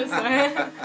ですね。